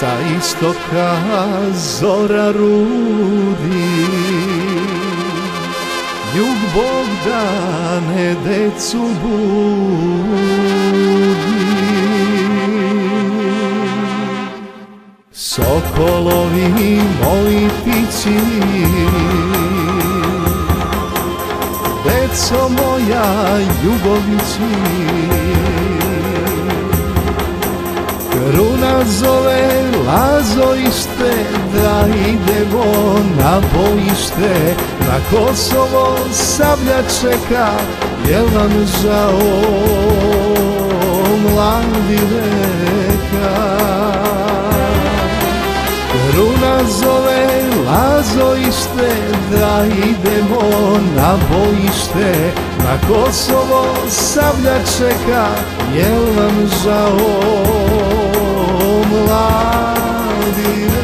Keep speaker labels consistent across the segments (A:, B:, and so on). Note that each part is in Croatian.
A: Sa istoka zora rudi. Jug Bogdane decu budi. Sokolovi moji pići Deco moja Jugovići Kruna zove Lazo ište Da idemo na bojište. Na Kosovo sablja čeka Jel vam žao mladi veka Kruna zove Lazo ište Da idemo na bojište. Na Kosovo sablja čeka Jel vam žao mladi veka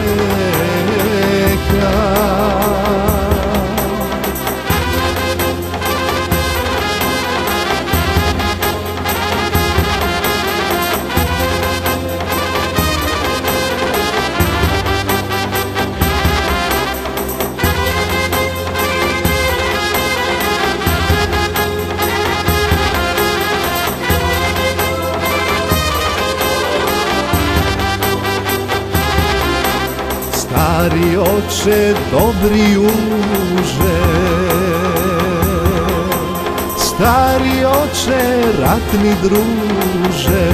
A: Stari oče, dobri uže. Stari oče, ratni druže.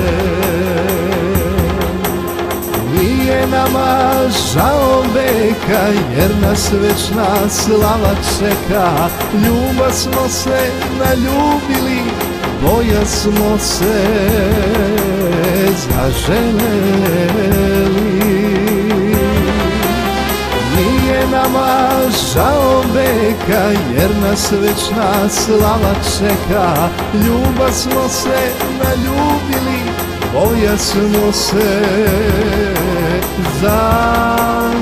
A: Nije nama žao veka Jer nas večna slava čeka. Ljubav smo se naljubili Boja smo se zaželeli nije nama žao veka jer nas večna slava čeka. Ljubav smo se naljubili, boja smo se zaželeli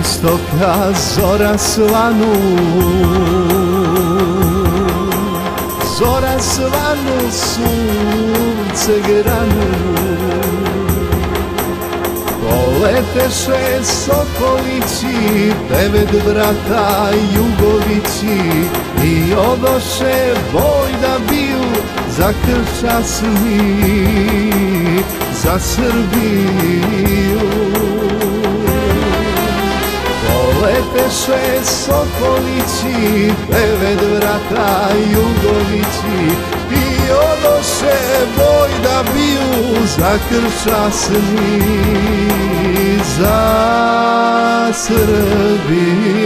A: istoka zora svanu. Zora svanu sunce granu. Poleteše sokolići, devet brata jugovići I odoše boj da biju za krčasni, za Srbiju Poleteše sokolići, devet vrata jugovići. I odoše boj da biju za krčasni, za Srbiju